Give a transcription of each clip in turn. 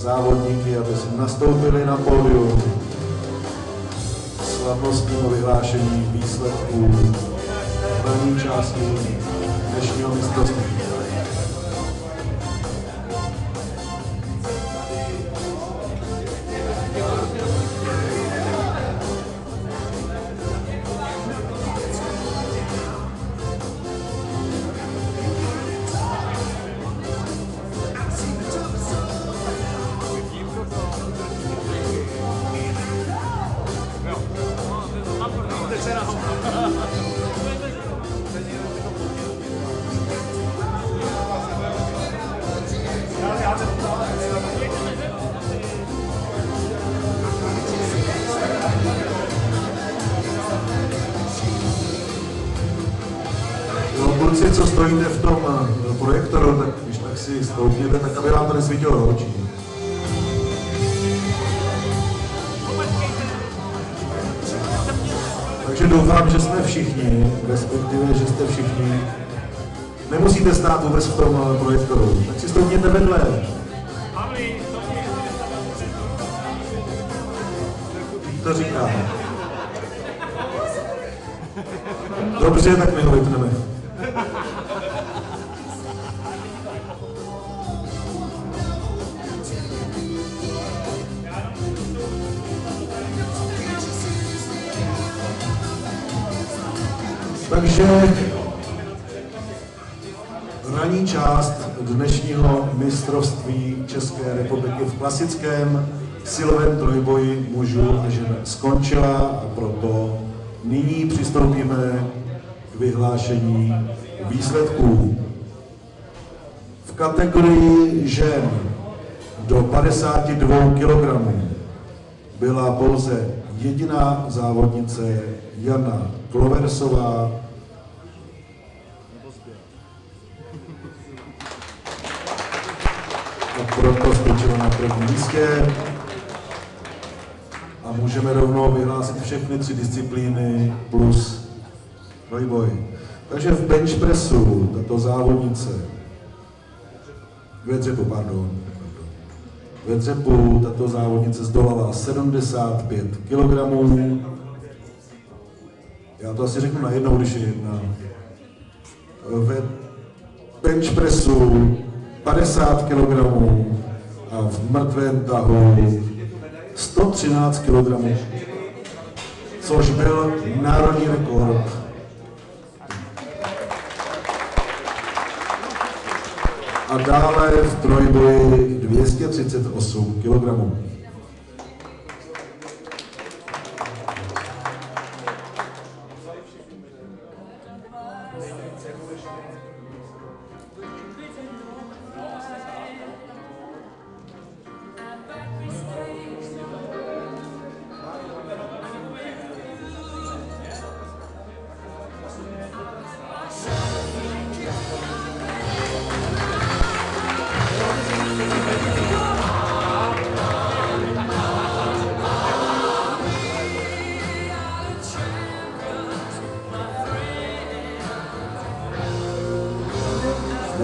závodníky, aby si nastoupili na pódium slavnostního vyhlášení výsledků hlavní části dnešního mistrovství. Stojíte v tom eh, projektoru, tak když tak si stoupněte, tak aby vám to nesvítilo do očí. Takže doufám, že jsme všichni, respektive, že jste všichni. Nemusíte stát vůbec v tom eh, projektoru, tak si stoupněte vedle. To říká. Dobře, tak my ho vypneme. Takže ranní část dnešního mistrovství České republiky v klasickém silovém trojboji mužů a žen skončila a proto nyní přistoupíme k vyhlášení výsledků. V kategorii žen do 52 kg byla pouze jediná závodnice Jana Kloversová. A proto skončila na prvním místě. A můžeme rovnou vyhlásit všechny tři disciplíny plus trojboj. Takže v bench pressu tato závodnice, ve dřepu, pardon, ve dřepu tato závodnice zdolala 75 kg. Já to asi řeknu najednou, když je jedna. Ve bench pressu 50 kg a v mrtvém tahu 113 kg, což byl národní rekord. A dále v trojboji 238 kg.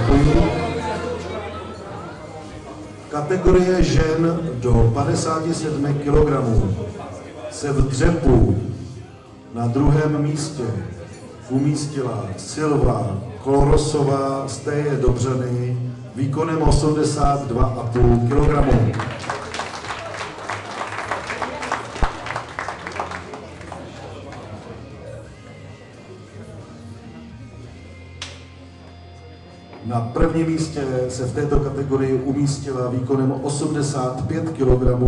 Děkuji. Kategorie žen do 57 kg se v dřepu na druhém místě umístila Silva Kolorosová z Teje Dobřany výkonem 82,5 kg. Na prvním místě se v této kategorii umístila výkonem 85 kg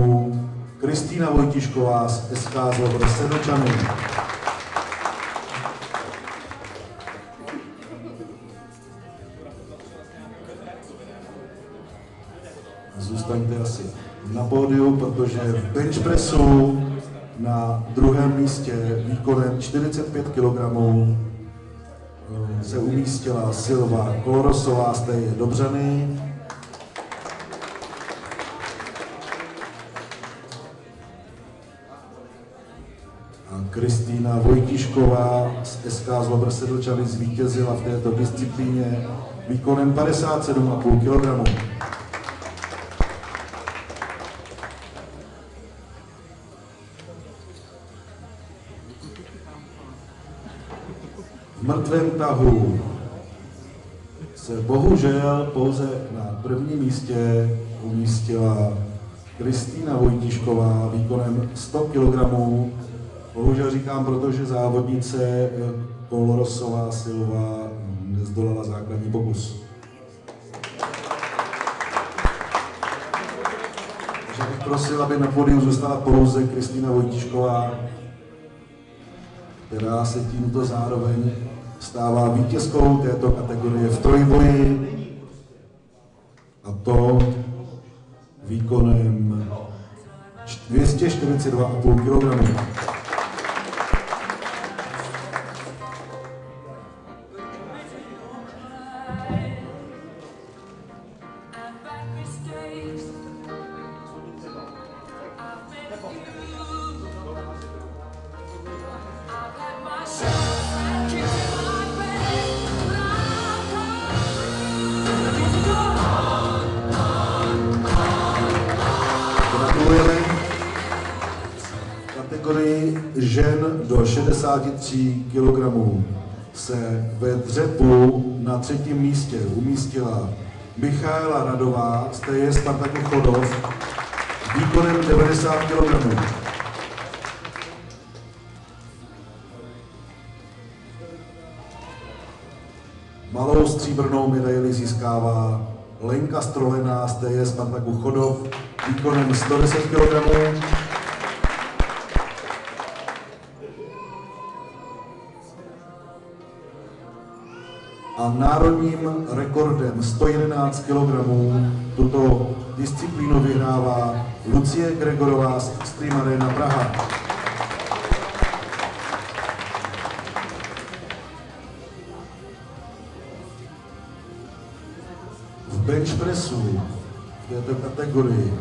Kristýna Vojtišková z SK Zlobr Sedlčany. Zůstaňte asi na pódiu, protože v bench pressu na druhém místě výkonem 45 kg se umístila Silva Kolorosová z Dobřany. A Kristýna Vojtišková z SK Zlobr Sedlčany zvítězila v této disciplíně výkonem 57,5 kg. Mrtvém tahu se bohužel pouze na prvním místě umístila Kristýna Vojtišková výkonem 100 kg. Bohužel říkám, protože závodnice Kolorosová Silva nezdolala základní pokus. Takže bych prosil, aby na pódiu zůstala pouze Kristýna Vojtišková, která se tímto zároveň stává vítězkou této kategorie v trojboji a to výkonem 242,5 kg. Gratulujeme. Do 63 kg se ve dřepu na třetím místě umístila Michaela Radová z TJ Spartaku Chodov výkonem 90 kg. Malou stříbrnou medaili získává Lenka Strolená z TJ Spartaku Chodov výkonem 110 kg. Národním rekordem 111 kg tuto disciplínu vyhrává Lucie Gregorová z Extreme Arena Praha. V bench pressu v této kategorii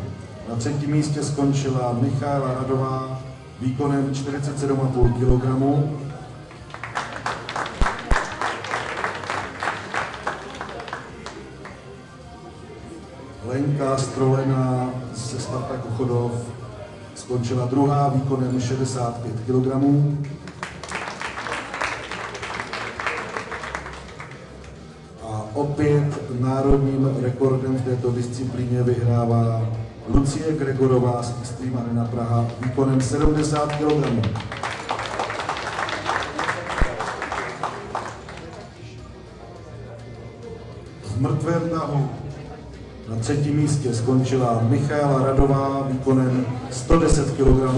na třetím místě skončila Michaela Radová výkonem 47,5 kg. Lenka Strolená ze Spartaku Chodov skončila druhá výkonem 65 kg. A opět národním rekordem v této disciplíně vyhrává Lucie Gregorová z Extreme Arena Praha výkonem 70 kg. V mrtvém na třetím místě skončila Michaela Radová výkonem 110 kg.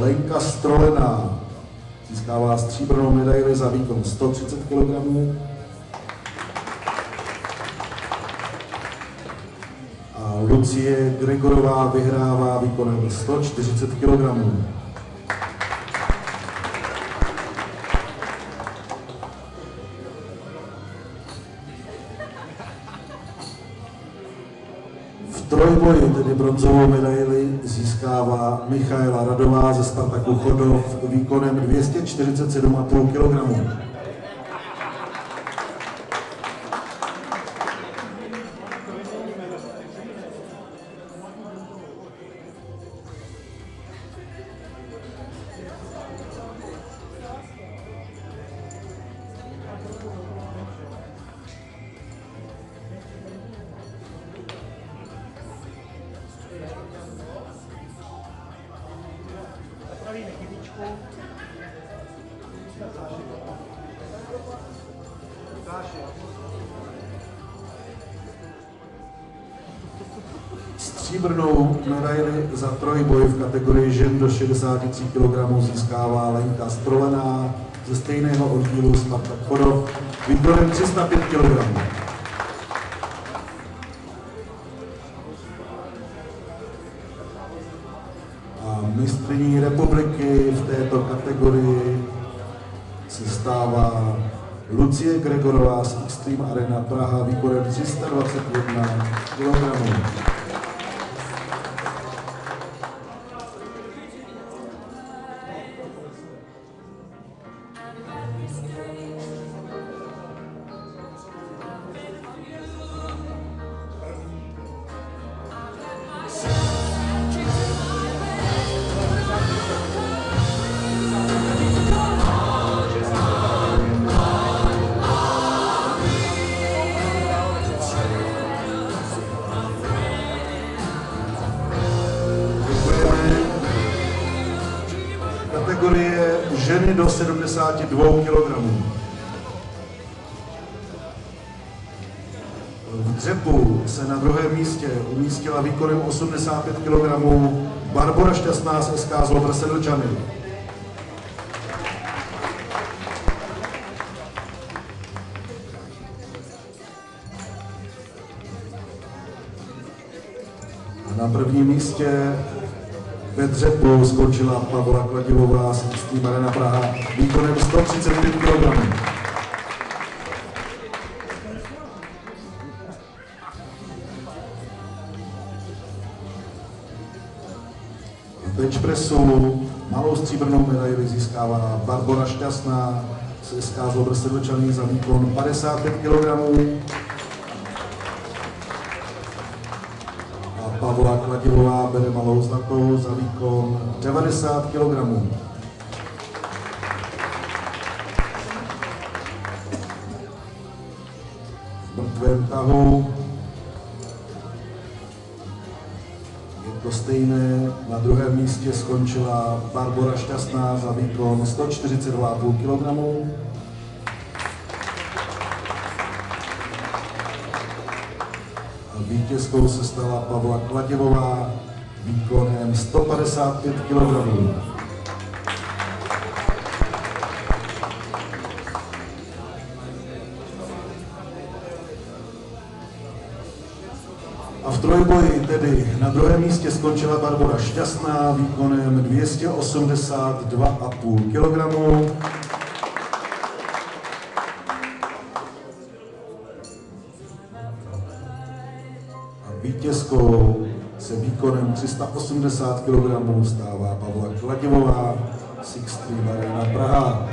Lenka Strolená získává stříbrnou medaili za výkon 130 kg. A Lucie Gregorová vyhrává výkonem 140 kg. Trojboji, tedy bronzovou medaili, získává Michaela Radová ze Spartaku Chodov výkonem 247,5 kg. Napravíme chybičku. Stříbrnou medaili za trojboj v kategorii žen do 63 kg získává Lenka Strolená ze stejného oddílu Spartak Chodov výkonem 305 kg. Mistrní republiky v této kategorii se stává Lucie Gregorová z Extreme Arena Praha výkonem 321 kg. Ženy do 72 kg. V dřepu se na druhém místě umístila výkonem 85 kg Barbora Šťastná z SK Zlobr Sedlčany. Na prvním místě ve dřepu skončila Pavla Kladivová z Ústí Arena Praha výkonem 135 kg. V benchpressu malou stříbrnou medaili získává Barbora Šťastná z SK Zlobr Sedlčaný za výkon 55 kg. A Pavla Kladivová bere malou zlatou za výkon 90 kg. Mrtvém tahu je to stejné. Na druhém místě skončila Barbora Šťastná za výkon 142,5 kg. A vítězkou se stala Pavla Kladivová výkonem 155 kg. A v trojboji tedy na druhém místě skončila Barbora Šťastná výkonem 282,5 kg. A vítězkou se výkonem 380 kg stává Pavla Kladivová, Sixty Arena Praha.